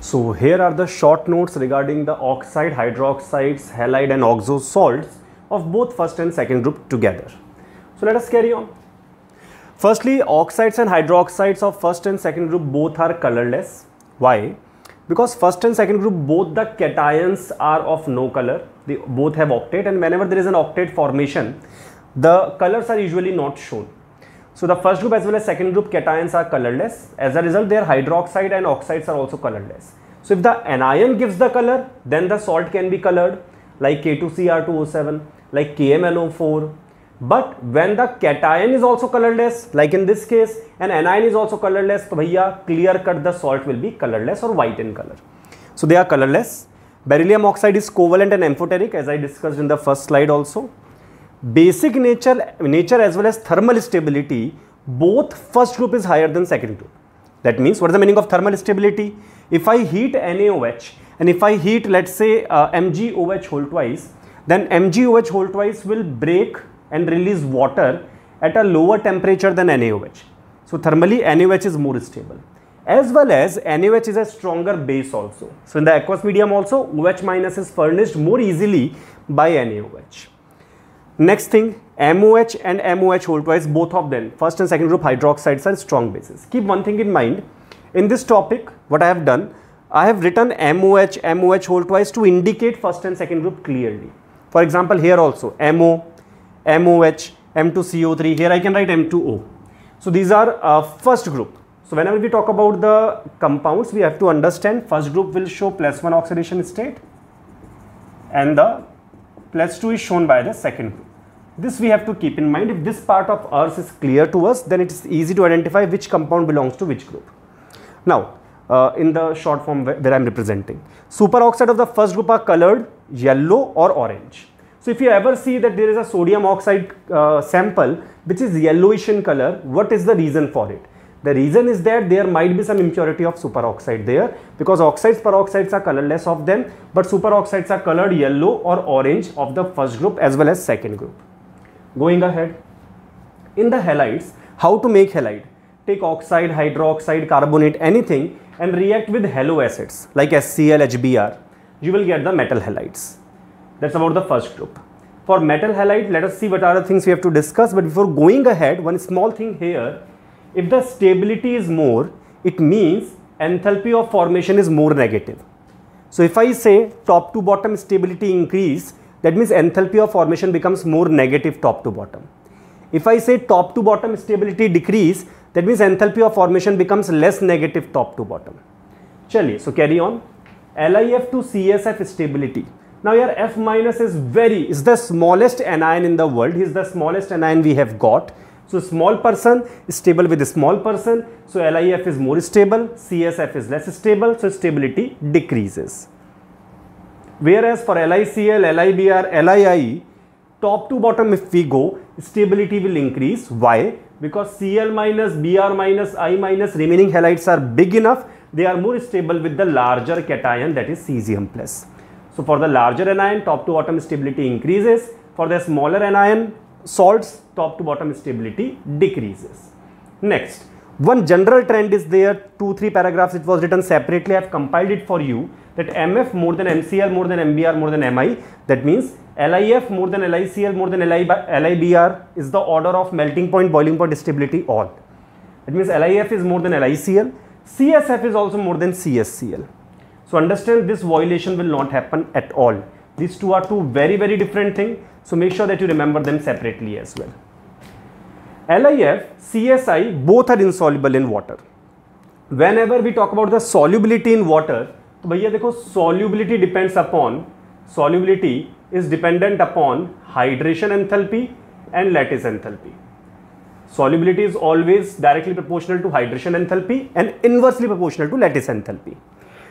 So here are the short notes regarding the oxide, hydroxides, halide and oxo salts of both first and second group together. So let us carry on. Firstly, oxides and hydroxides of first and second group both are colorless. Why? Because first and second group both the cations are of no color. They both have octet and whenever there is an octet formation, the colors are usually not shown. So the first group as well as second group cations are colorless. As a result, their hydroxide and oxides are also colorless. So if the anion gives the color, then the salt can be colored like K2Cr2O7, like KMNO4. But when the cation is also colorless, like in this case, and anion is also colorless, so bhaiya clear cut the salt will be colorless or white in color. So they are colorless. Beryllium oxide is covalent and amphoteric as I discussed in the first slide also basic nature, nature as well as thermal stability, both first group is higher than second group. That means what is the meaning of thermal stability? If I heat NaOH and if I heat let's say uh, MgOH whole twice, then MgOH whole twice will break and release water at a lower temperature than NaOH. So thermally NaOH is more stable. As well as NaOH is a stronger base also. So in the aqueous medium also OH minus is furnished more easily by NaOH. Next thing, MOH and MOH whole twice, both of them, first and second group hydroxides are strong bases. Keep one thing in mind. In this topic, what I have done, I have written MOH, MOH whole twice to indicate first and second group clearly. For example, here also, MO, MOH, M2CO3, here I can write M2O. So these are uh, first group. So whenever we talk about the compounds, we have to understand first group will show plus one oxidation state and the plus 2 is shown by the second group. This we have to keep in mind. If this part of ours is clear to us, then it is easy to identify which compound belongs to which group. Now, uh, in the short form where, where I am representing, superoxide of the first group are colored yellow or orange. So, if you ever see that there is a sodium oxide uh, sample which is yellowish in color, what is the reason for it? The reason is that there might be some impurity of superoxide there because oxides peroxides are colorless of them but superoxides are colored yellow or orange of the first group as well as second group. Going ahead, in the halides, how to make halide? Take oxide, hydroxide, carbonate, anything and react with halo acids like HCl, HBr. You will get the metal halides. That's about the first group. For metal halide, let us see what are the things we have to discuss. But before going ahead, one small thing here if the stability is more, it means enthalpy of formation is more negative. So if I say top to bottom stability increase, that means enthalpy of formation becomes more negative top to bottom. If I say top to bottom stability decrease, that means enthalpy of formation becomes less negative top to bottom. Chaliye, so carry on. LiF to CSF stability. Now here F minus is very, is the smallest anion in the world. He is the smallest anion we have got. So small person is stable with a small person. So LIF is more stable, CSF is less stable. So stability decreases. Whereas for LiCl, LiBr, LiI, top to bottom if we go, stability will increase. Why? Because Cl minus, Br minus, I minus remaining halides are big enough. They are more stable with the larger cation that is cesium plus. So for the larger anion, top to bottom stability increases. For the smaller anion, salts top to bottom stability decreases. Next, one general trend is there, two, three paragraphs, it was written separately, I have compiled it for you, that MF more than MCl more than MBr more than MI, that means LIF more than LICl more than LIBr is the order of melting point, boiling point stability all. That means LIF is more than LICl, CSF is also more than CSCl. So understand this violation will not happen at all. These two are two very, very different things. So make sure that you remember them separately as well. LIF, CSI both are insoluble in water. Whenever we talk about the solubility in water, तो भैया देखो solubility depends upon solubility is dependent upon hydration enthalpy and lattice enthalpy. Solubility is always directly proportional to hydration enthalpy and inversely proportional to lattice enthalpy.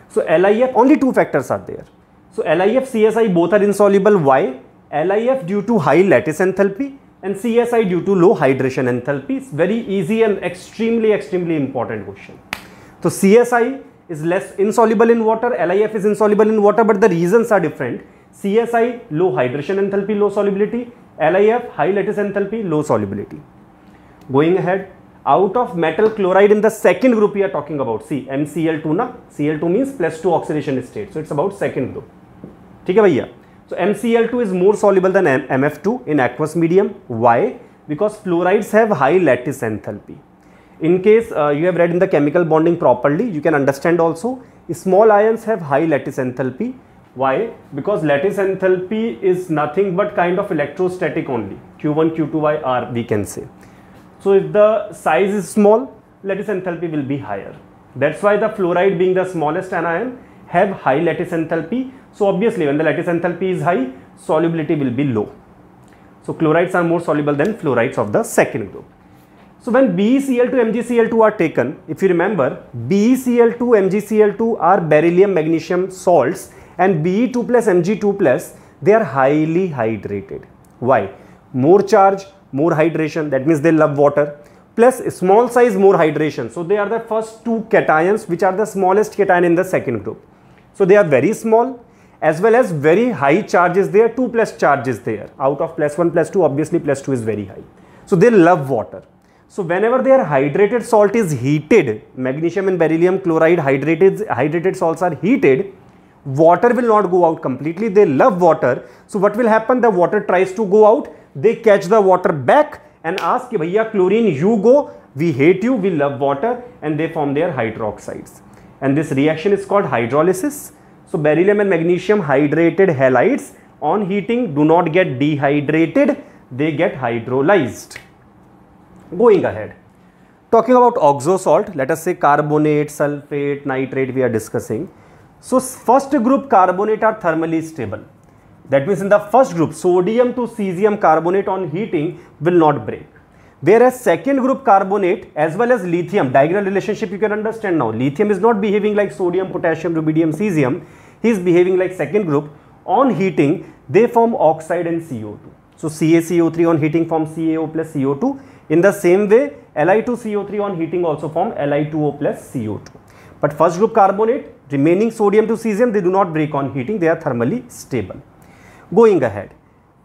So LIF only two factors are there. So LIF, CSI both are insoluble. Why? LIF due to high lattice enthalpy and C S I due to low hydration enthalpy is very easy and extremely extremely important question तो C S I is less insoluble in water L I F is insoluble in water but the reason are different C S I low hydration enthalpy low solubility L I F high lattice enthalpy low solubility going ahead out of metal chloride in the second group you are talking about C M C L two ना C L two mean plus two oxidation state so it's about second group ठीक है भैया? So mcl2 is more soluble than mf2 in aqueous medium. Why? Because fluorides have high lattice enthalpy. In case uh, you have read in the chemical bonding properly you can understand also small ions have high lattice enthalpy. Why? Because lattice enthalpy is nothing but kind of electrostatic only. Q1 q2 by r we can say. So if the size is small lattice enthalpy will be higher. That's why the fluoride being the smallest anion have high lattice enthalpy so obviously when the lattice enthalpy is high solubility will be low so chlorides are more soluble than fluorides of the second group so when BeCl2, MgCl2 are taken, if you remember, BeCl2, MgCl2 are beryllium magnesium salts and Be2 plus Mg2 plus, they are highly hydrated. Why? More charge, more hydration, that means they love water, plus small size, more hydration. So they are the first two cations which are the smallest cation in the second group. So they are very small as well as very high charges there, 2 plus charges there. Out of plus 1 plus 2, obviously plus 2 is very high. So they love water. So whenever their hydrated salt is heated, magnesium and beryllium chloride hydrated, hydrated salts are heated, water will not go out completely. They love water. So what will happen? The water tries to go out. They catch the water back and ask, Bhaiya chlorine, you go. We hate you. We love water. And they form their hydroxides. And this reaction is called hydrolysis. So beryllium and magnesium hydrated halides on heating do not get dehydrated they get hydrolyse going ahead talking about oxo salt let us say carbonate sulphate nitrate we are discussing so first group carbonate are thermally stable that means in the first group sodium to caesium carbonate on heating will not break whereas second group carbonate as well as lithium diagonal relationship you can understand now lithium is not behaving like sodium potassium rubidium caesium He is behaving like second group. On heating, they form oxide and CO2. So CaCO3 on heating forms CaO plus CO2. In the same way, Li2CO3 on heating also form Li2O plus CO2. But first group carbonate, remaining sodium to cesium, they do not break on heating, they are thermally stable. Going ahead,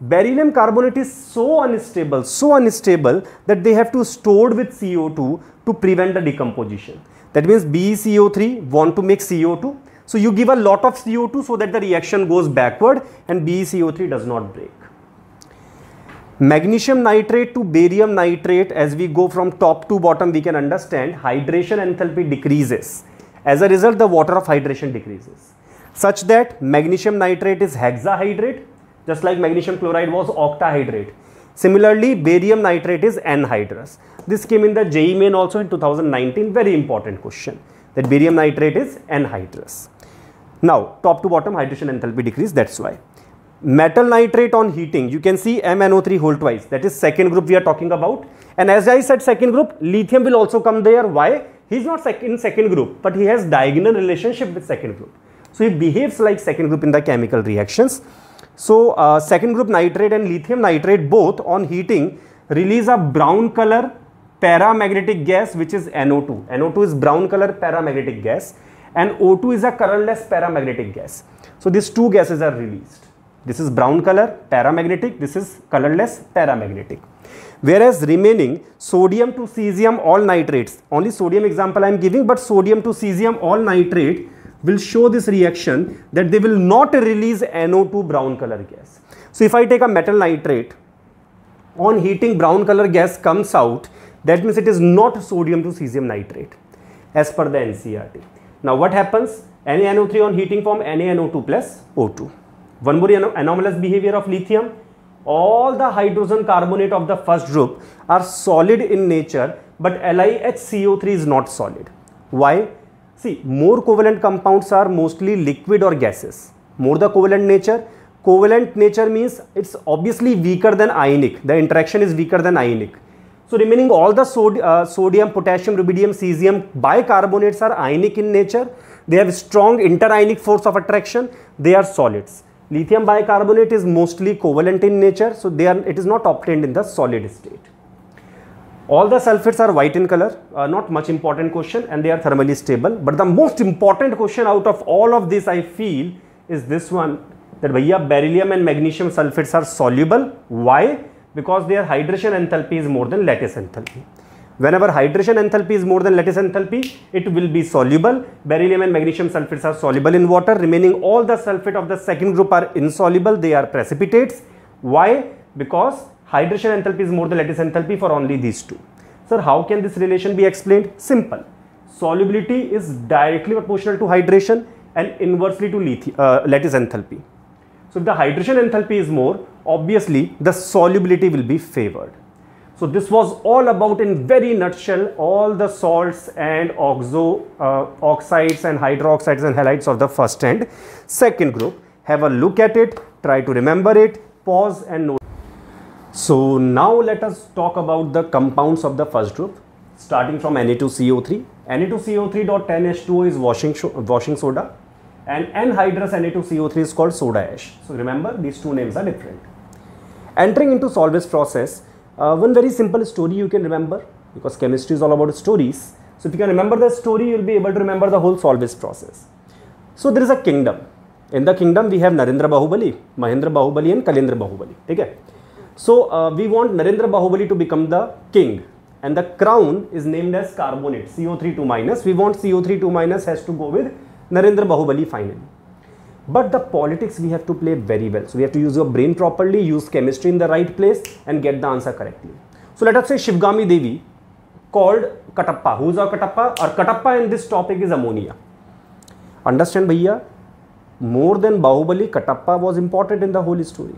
beryllium carbonate is so unstable, so unstable that they have to stored with CO2 to prevent the decomposition. That means BeCO3 want to make CO2. So you give a lot of CO2 so that the reaction goes backward and BeCO3 does not break. Magnesium nitrate to barium nitrate as we go from top to bottom we can understand hydration enthalpy decreases as a result, the water of hydration decreases such that magnesium nitrate is hexahydrate just like magnesium chloride was octahydrate. Similarly, barium nitrate is anhydrous. This came in the JEE main also in 2019. Very important question that barium nitrate is anhydrous. Now, top to bottom hydration enthalpy decrease. That's why. Metal nitrate on heating, you can see MnO3 whole twice. That is second group we are talking about. And as I said, second group, lithium will also come there. Why? he is not in second group but he has diagonal relationship with second group so he behaves like second group in the chemical reactions so uh, second group nitrate and lithium nitrate both on heating release a brown color paramagnetic gas which is NO2 NO2 is brown color paramagnetic gas and O2 is a colorless paramagnetic gas. So these two gases are released. This is brown color paramagnetic. This is colorless paramagnetic. Whereas remaining sodium to cesium all nitrates. Only sodium example I am giving but sodium to cesium all nitrate will show this reaction that they will not release NO2 brown color gas. So if I take a metal nitrate on heating brown color gas comes out that means it is not sodium to cesium nitrate as per the NCERT. Now what happens? NaNO3 on heating form NaNO2 plus O2. One more anomalous behavior of lithium all the hydrogen carbonate of the first group are solid in nature but LiHCO3 is not solid. Why? See, more covalent compounds are mostly liquid or gases. More the covalent nature. Covalent nature means it's obviously weaker than ionic. The interaction is weaker than ionic. So remaining all the sod uh, sodium, potassium, rubidium, cesium bicarbonates are ionic in nature. They have strong interionic force of attraction. They are solids. Lithium bicarbonate is mostly covalent in nature, so they are, it is not obtained in the solid state. All the sulfates are white in color, uh, not much important question and they are thermally stable. But the most important question out of all of this I feel is this one that bhaiya beryllium and magnesium sulfates are soluble. Why? Because their hydration enthalpy is more than lattice enthalpy. Whenever hydration enthalpy is more than lattice enthalpy, it will be soluble. Beryllium and magnesium sulfates are soluble in water. Remaining all the sulfate of the second group are insoluble. They are precipitates. Why? Because hydration enthalpy is more than lattice enthalpy for only these two. Sir, how can this relation be explained? Simple. Solubility is directly proportional to hydration and inversely to uh, lattice enthalpy. So if the hydration enthalpy is more, obviously the solubility will be favored. So this was all about in very nutshell all the salts and oxo uh, oxides and hydroxides and halides of the first and second group. Have a look at it, try to remember it, pause and note. So now let us talk about the compounds of the first group starting from Na2CO3. Na2CO3.10H2O is washing, washing soda and anhydrous Na2CO3 is called soda ash. So remember these two names are different. Entering into Solvay's process, uh, one very simple story you can remember because chemistry is all about stories. So if you can remember the story, you will be able to remember the whole Solvay's process. So there is a kingdom. In the kingdom, we have Narendra Bahubali, Mahendra Bahubali and Kalendra Bahubali. Okay? So uh, we want Narendra Bahubali to become the king and the crown is named as carbonate, CO3 2 minus. We want CO3 2 minus has to go with Narendra Bahubali finally. But the politics we have to play very well. So we have to use your brain properly, use chemistry in the right place and get the answer correctly. So let us say Shivgami Devi called Katappa. Who's our Katappa? Or Katappa in this topic is ammonia. Understand Bhaiya? More than Bahubali, Katappa was important in the whole story.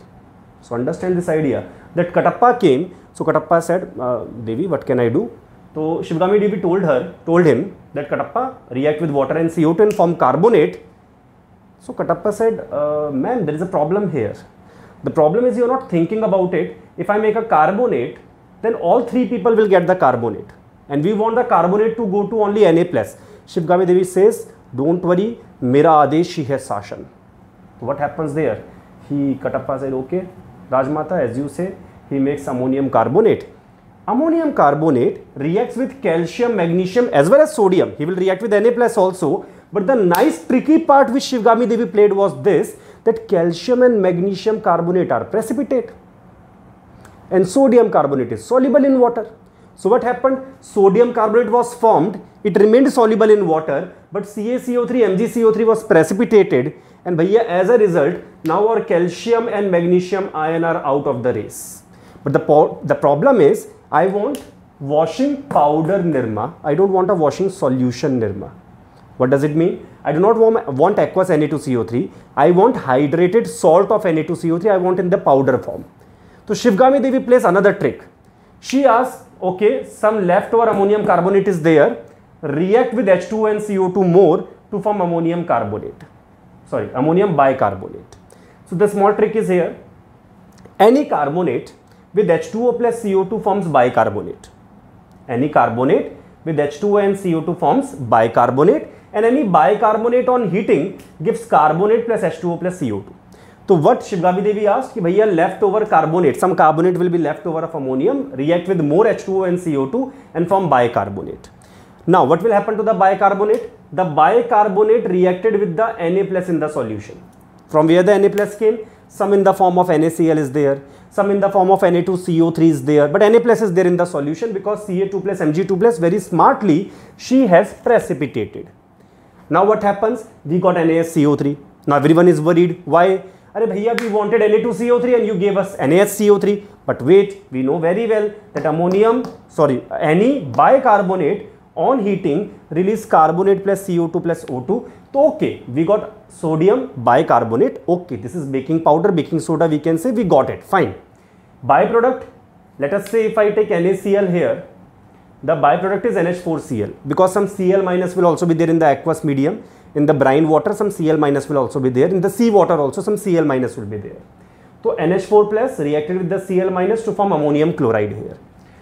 So understand this idea that Katappa came. So Katappa said, uh, Devi, what can I do? So Shivgami Devi told her, told him that Katappa react with water and CO2 and form carbonate so Kattappa said ma'am there is a problem here the problem is you not thinking about it if I make a carbonate then all three people will get the carbonate and we want the carbonate to go to only N A plus Sivagami Devi says don't worry मेरा आदेश ही है शासन what happens there he Kattappa said okay Rajmata as you say he makes ammonium carbonate ammonium carbonate reacts with calcium magnesium as well as sodium he will react with N A plus also but the nice tricky part which Shivgami Devi played was this that calcium and magnesium carbonate are precipitate and sodium carbonate is soluble in water. So what happened? Sodium carbonate was formed, it remained soluble in water but CaCO3, MgCO3 was precipitated and bhaiya as a result now our calcium and magnesium ion are out of the race. But the, the problem is I want washing powder Nirma, I don't want a washing solution Nirma. What does it mean? I do not want, aqueous Na2CO3. I want hydrated salt of Na2CO3. I want in the powder form. So Shivgami Devi plays another trick. She asks, okay, some leftover ammonium carbonate is there. React with H2O and CO2 more to form ammonium carbonate. Sorry, ammonium bicarbonate. So the small trick is here. Any carbonate with H2O plus CO2 forms bicarbonate. Any carbonate with H2O and CO2 forms bicarbonate and any bicarbonate on heating gives carbonate plus H2O plus CO2. So what Shivgami Devi asked, bhaiya leftover carbonate, some carbonate will be left over of ammonium, react with more H2O and CO2 and form bicarbonate. Now what will happen to the bicarbonate? The bicarbonate reacted with the Na plus in the solution. From where the Na plus came? Some in the form of NaCl is there, some in the form of Na2CO3 is there, but Na plus is there in the solution because Ca2 plus Mg2 plus very smartly she has precipitated. Now what happens? We got NaSCO3. Now everyone is worried. Why? Are bhaiya, we wanted Na2CO3 and you gave us NaSCO3. But wait, we know very well that ammonium, sorry, any bicarbonate on heating release carbonate plus CO2 plus O2. So okay, we got sodium bicarbonate. Okay, this is baking powder, baking soda. We can say we got it. Fine. Byproduct. Let us say if I take NaCl here, the byproduct is NH4Cl because some Cl minus will also be there in the aqueous medium. In the brine water, some Cl minus will also be there. In the sea water also, some Cl minus will be there. So NH4 plus reacted with the Cl minus to form ammonium chloride here.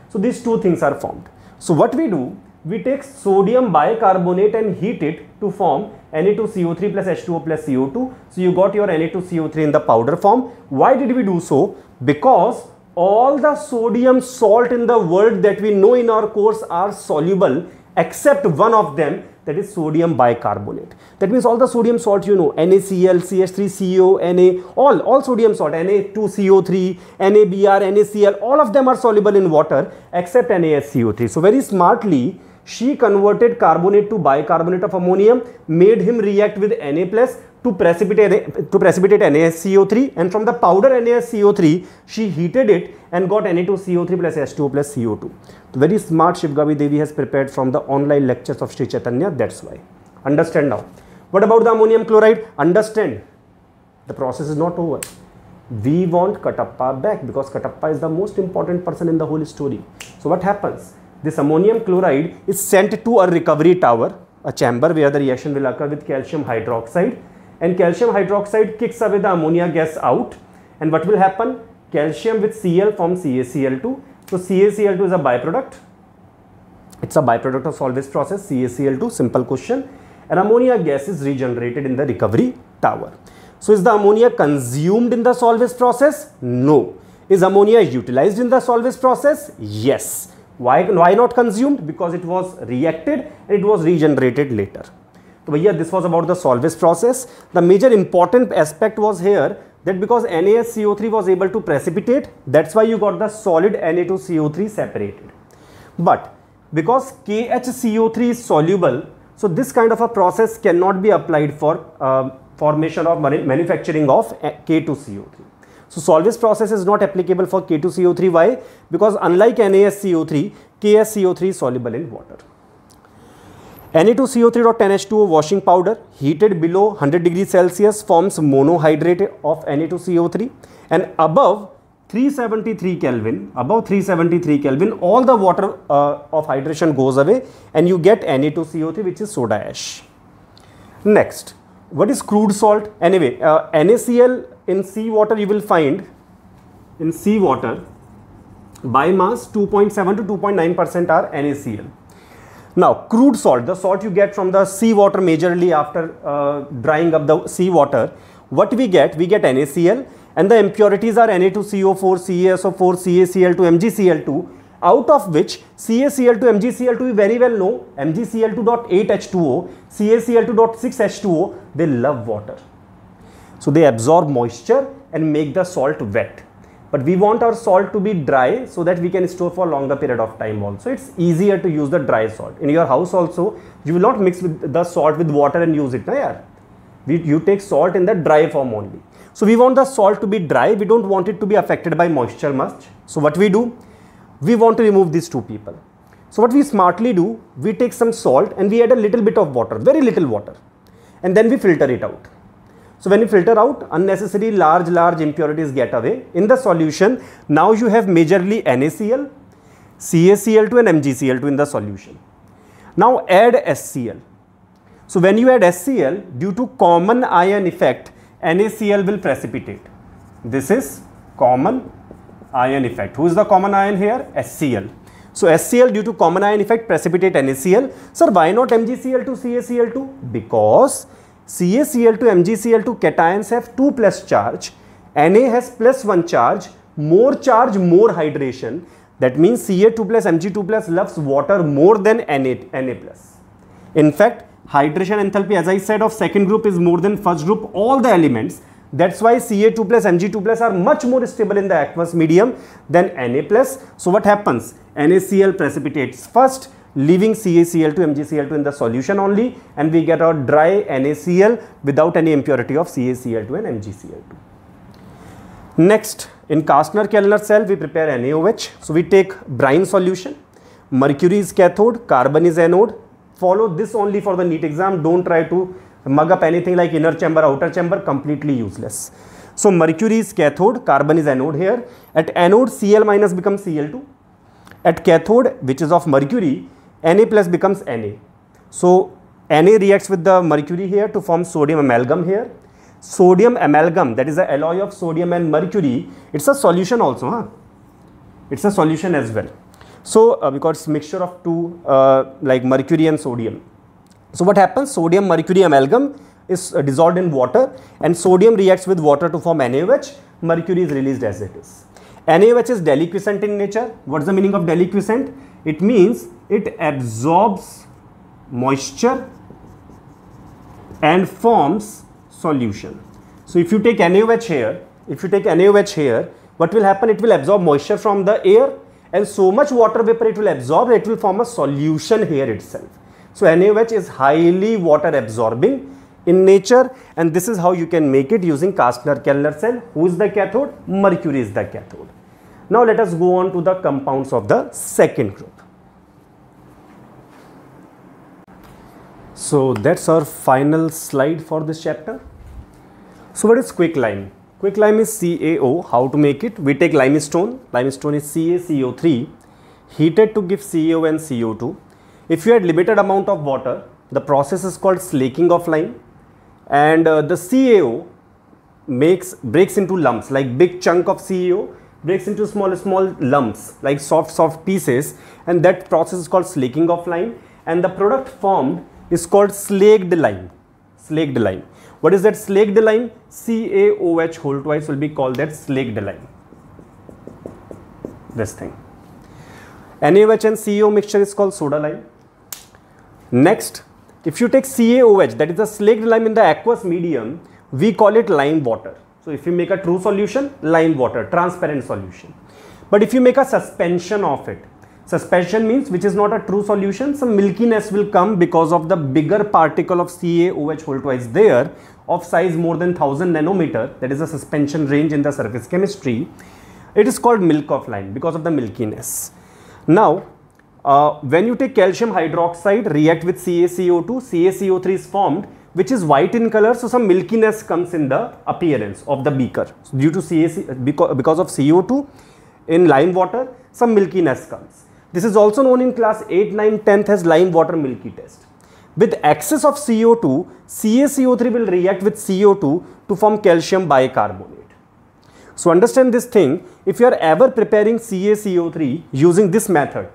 So these two things are formed. So what we do, we take sodium bicarbonate and heat it to form Na2CO3 plus H2O plus CO2. So you got your Na2CO3 in the powder form. Why did we do so? Because all the sodium salt in the world that we know in our course are soluble except one of them that is sodium bicarbonate. That means all the sodium salt you know NaCl, CH3CO, Na, all, all sodium salt, Na2CO3, NaBr, NaCl, all of them are soluble in water except NaSCO3. So very smartly she converted carbonate to bicarbonate of ammonium, made him react with Na plus to precipitate to precipitate NaSCO3 and from the powder NaSCO3 she heated it and got Na2CO3 plus H2O plus CO2. So very smart Shivgami Devi has prepared from the online lectures of Sri Chaitanya that's why. Understand now. What about the ammonium chloride? Understand the process is not over. We want Katappa back because Katappa is the most important person in the whole story. So what happens? This ammonium chloride is sent to a recovery tower, a chamber where the reaction will occur with calcium hydroxide and calcium hydroxide kicks away the ammonia gas out. And what will happen? Calcium with Cl forms CaCl2 so CaCl2 is a byproduct. It's a byproduct of Solvay's process CaCl2 simple question. And ammonia gas is regenerated in the recovery tower. So is the ammonia consumed in the Solvay's process? No. Is ammonia utilized in the Solvay's process? Yes. Why why not consumed? Because it was reacted and it was regenerated later so yeah, this was about the Solvay's process. The major important aspect was here that because NaSCO3 was able to precipitate, that's why you got the solid Na2CO3 separated. But because KHCO3 is soluble, so this kind of a process cannot be applied for uh, formation of manufacturing of K2CO3. So Solvay's process is not applicable for K2CO3. Why? Because unlike NaSCO3, KSCO3 is soluble in water. Na2CO3.10H2O washing powder heated below 100 degrees Celsius forms monohydrate of Na2CO3 and above 373 Kelvin, above 373 Kelvin, all the water uh, of hydration goes away and you get Na2CO3 which is soda ash. Next, what is crude salt? Anyway, uh, NaCl in seawater you will find in seawater by mass 2.7 to 2.9 percent are NaCl. Now, crude salt, the salt you get from the seawater majorly after uh, drying up the seawater, what we get? We get NaCl and the impurities are Na2CO4, CaSO4, CaCl2, MgCl2 out of which CaCl2, MgCl2 we very well know MgCl2.8H2O, CaCl2.6H2O, they love water. So they absorb moisture and make the salt wet but we want our salt to be dry so that we can store for a longer period of time also. It's easier to use the dry salt. In your house also you will not mix with the salt with water and use it na yaar? We, you take salt in the dry form only. So we want the salt to be dry. We don't want it to be affected by moisture much. So what we do? We want to remove these two people. So what we smartly do we take some salt and we add a little bit of water very little water. And then we filter it out so when you filter out unnecessary large, large impurities get away. In the solution, now you have majorly NaCl, CaCl2 and MgCl2 in the solution. Now add HCl. So when you add HCl, due to common ion effect, NaCl will precipitate. This is common ion effect. Who is the common ion here? HCl. So HCl due to common ion effect precipitate NaCl. Sir, why not MgCl2, CaCl2? Because CaCl2, MgCl2 cations have 2 plus charge. Na has plus 1 charge. More charge, more hydration. That means Ca2 plus Mg2 plus loves water more than Na, Na plus. In fact, hydration enthalpy as I said of second group is more than first group all the elements. That's why Ca2 plus Mg2 plus are much more stable in the aqueous medium than Na plus. So what happens? NaCl precipitates first leaving CaCl2, MgCl2 in the solution only and we get our dry NaCl without any impurity of CaCl2 and MgCl2. Next, in Castner-Kellner cell, we prepare NaOH. So, we take brine solution, mercury is cathode, carbon is anode. Follow this only for the NEET exam. Don't try to mug up anything like inner chamber, outer chamber, completely useless. So, mercury is cathode, carbon is anode here. At anode, Cl minus becomes Cl2. At cathode, which is of mercury, Na plus becomes Na. So Na reacts with the mercury here to form sodium amalgam here. Sodium amalgam that is the alloy of sodium and mercury. It's a solution also. Huh? It's a solution as well. So uh, because mixture of two uh, like mercury and sodium. So what happens? Sodium mercury amalgam is uh, dissolved in water and sodium reacts with water to form NaOH. Mercury is released as it is. NaOH is deliquescent in nature. What's the meaning of deliquescent? It means it absorbs moisture and forms solution. So if you take NaOH here, if you take NaOH here, what will happen? It will absorb moisture from the air and so much water vapor it will absorb, it will form a solution here itself. So NaOH is highly water absorbing in nature and this is how you can make it using Castner-Kellner cell. Who is the cathode? Mercury is the cathode. Now let us go on to the compounds of the second group. So that's our final slide for this chapter. So what is quicklime? Quicklime is CaO. How to make it? We take limestone. Limestone is CaCO3 heated to give CaO and CO2. If you had limited amount of water, the process is called slaking of lime and uh, the CaO makes breaks into lumps like big chunk of CaO breaks into small small lumps like soft soft pieces and that process is called slaking of lime and the product formed is called slaked lime slaked lime what is that slaked lime? CaOH whole twice will be called that slaked lime. This thing. NaOH and CaO mixture is called soda lime. Next, if you take CaOH, that is the slaked lime in the aqueous medium, we call it lime water. So if you make a true solution, lime water, transparent solution. But if you make a suspension of it, Suspension means which is not a true solution. Some milkiness will come because of the bigger particle of CaOH whole twice there of size more than 1000 nanometer. That is a suspension range in the surface chemistry. It is called milk of lime because of the milkiness. Now, uh, when you take calcium hydroxide react with CaCO2, CaCO3 is formed which is white in color. So, some milkiness comes in the appearance of the beaker. So, due to CaC because, because of CO2 in lime water, some milkiness comes. This is also known in class 8, 9, 10th as lime water milky test. With excess of CO2, CaCO3 will react with CO2 to form calcium bicarbonate. So understand this thing, if you are ever preparing CaCO3 using this method,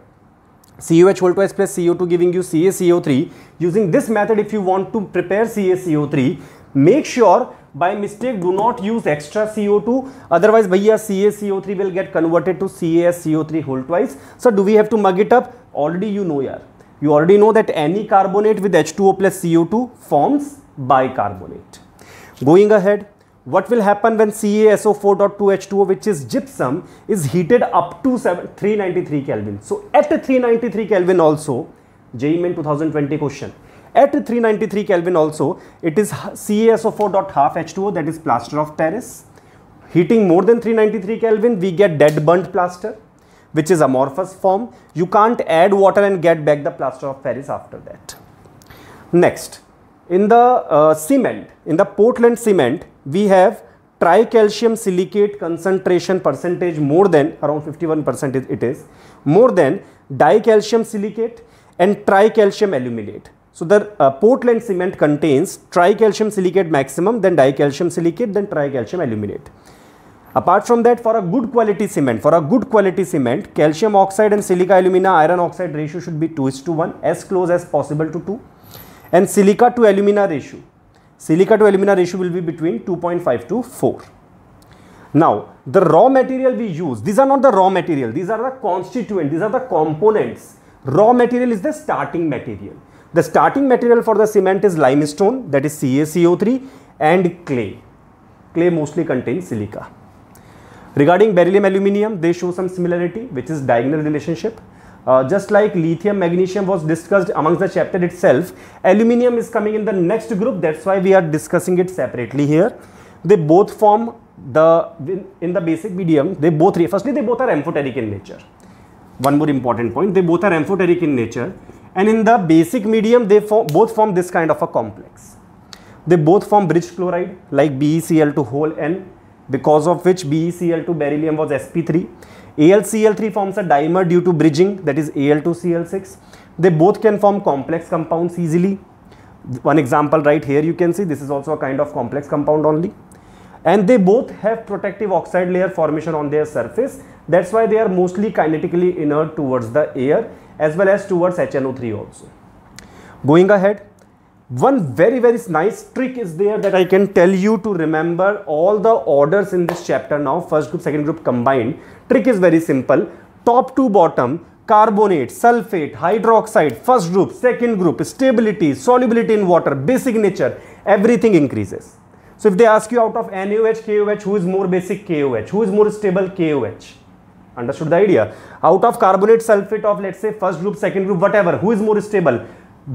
COH whole twice plus CO2 giving you CaCO3, using this method if you want to prepare CaCO3, make sure by mistake do not use extra CO2 otherwise bhaiya CaCO3 will get converted to CaSCO3 whole twice. So do we have to mug it up? Already you know yaar. You already know that any carbonate with H2O plus CO2 forms bicarbonate. Going ahead, what will happen when CaSO4.2H2O which is gypsum is heated up to 7, 393 Kelvin. So at 393 Kelvin also, JEE Main 2020 question at 393 Kelvin also, it is CaSO4 half H2O that is plaster of Paris. Heating more than 393 Kelvin, we get dead burnt plaster which is amorphous form. You can't add water and get back the plaster of Paris after that. Next, in the uh, cement, in the Portland cement, we have tricalcium silicate concentration percentage more than around 51% it is more than dicalcium silicate and tricalcium aluminate. So the uh, Portland cement contains tricalcium silicate maximum, then dicalcium silicate, then tricalcium aluminate. Apart from that, for a good quality cement, for a good quality cement, calcium oxide and silica alumina iron oxide ratio should be 2 is to 1, as close as possible to 2. And silica to alumina ratio, silica to alumina ratio will be between 2.5 to 4. Now, the raw material we use, these are not the raw material, these are the constituent, these are the components. Raw material is the starting material. The starting material for the cement is limestone that is CaCO3 and clay. Clay mostly contains silica. Regarding beryllium aluminium, they show some similarity which is diagonal relationship. Uh, just like lithium magnesium was discussed amongst the chapter itself, aluminium is coming in the next group. That's why we are discussing it separately here. They both form the in the basic medium. They both firstly they both are amphoteric in nature. One more important point: they both are amphoteric in nature and in the basic medium they both form this kind of a complex. They both form bridge chloride like BeCl2 whole N because of which BeCl2 beryllium was sp3. AlCl3 forms a dimer due to bridging that is Al2Cl6. They both can form complex compounds easily. One example right here you can see this is also a kind of complex compound only. And they both have protective oxide layer formation on their surface. That's why they are mostly kinetically inert towards the air as well as towards HNO3 also. Going ahead, one very very nice trick is there that I can tell you to remember all the orders in this chapter now first group second group combined trick is very simple top to bottom carbonate, sulfate, hydroxide, first group, second group, stability, solubility in water, basic nature, everything increases. So if they ask you out of NaOH, KOH, who is more basic KOH, who is more stable KOH? Understood the idea? Out of carbonate, sulfate of let's say first group, second group, whatever, who is more stable?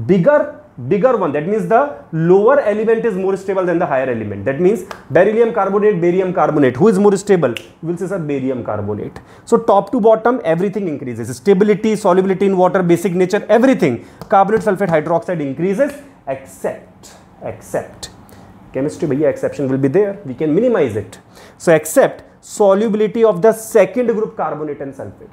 Bigger bigger one. That means the lower element is more stable than the higher element. That means beryllium carbonate barium carbonate. Who is more stable? You will say sir barium carbonate. So top to bottom everything increases. Stability solubility in water basic nature everything. Carbonate sulfate hydroxide increases except except chemistry bhaiya exception will be there. We can minimize it. So except solubility of the second group carbonate and sulfate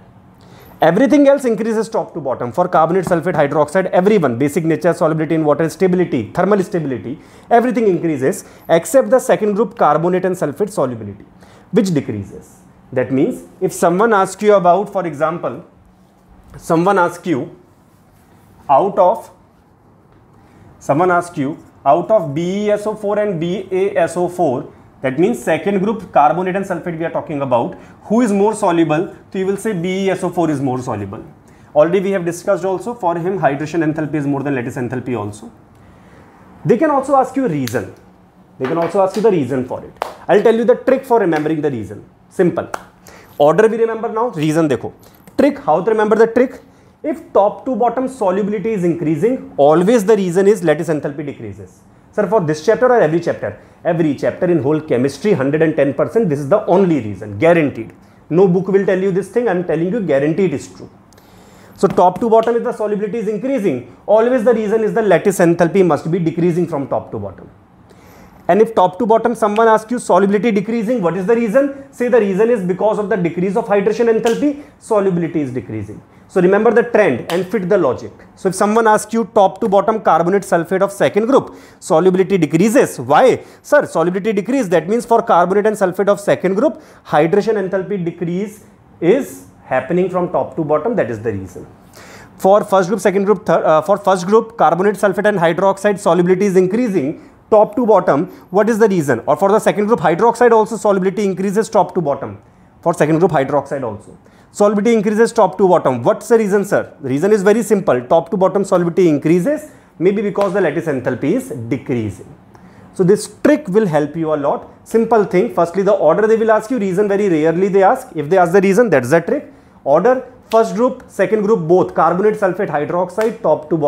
Everything else increases top to bottom. For carbonate, sulfate, hydroxide, everyone, basic nature, solubility in water, stability, thermal stability, everything increases except the second group carbonate and sulfate solubility, which decreases. That means if someone asks you about, for example, someone asks you out of, someone asks you out of BeSO4 and BaSO4, that means second group carbonate and sulfate we are talking about. Who is more soluble? So you will say BeSO4 is more soluble. Already we have discussed also for him hydration enthalpy is more than lattice enthalpy also. They can also ask you reason. They can also ask you the reason for it. I'll tell you the trick for remembering the reason. Simple. Order we remember now. Reason dekho. Trick. How to remember the trick? If top to bottom solubility is increasing, always the reason is lattice enthalpy decreases. Sir, for this chapter or every chapter? Every chapter in whole chemistry, 110%, this is the only reason, guaranteed. No book will tell you this thing, I am telling you, guaranteed is true. So top to bottom if the solubility is increasing, always the reason is the lattice enthalpy must be decreasing from top to bottom. And if top to bottom someone asks you solubility decreasing, what is the reason? Say the reason is because of the decrease of hydration enthalpy, solubility is decreasing. So remember the trend and fit the logic. So if someone asks you top to bottom carbonate sulfate of second group, solubility decreases. Why? Sir, solubility decrease. That means for carbonate and sulfate of second group, hydration enthalpy decrease is happening from top to bottom. That is the reason. For first group, second group, uh, for first group, carbonate, sulfate and hydroxide solubility is increasing top to bottom. What is the reason? Or for the second group, hydroxide also solubility increases top to bottom. For second group, hydroxide also solubility increases top to bottom. What's the reason, sir? The reason is very simple. Top to bottom solubility increases, maybe because the lattice enthalpy is decreasing. So this trick will help you a lot. Simple thing. Firstly, the order they will ask you. Reason very rarely they ask. If they ask the reason, that's the trick. Order first group, second group, both carbonate, sulfate, hydroxide, top to bottom.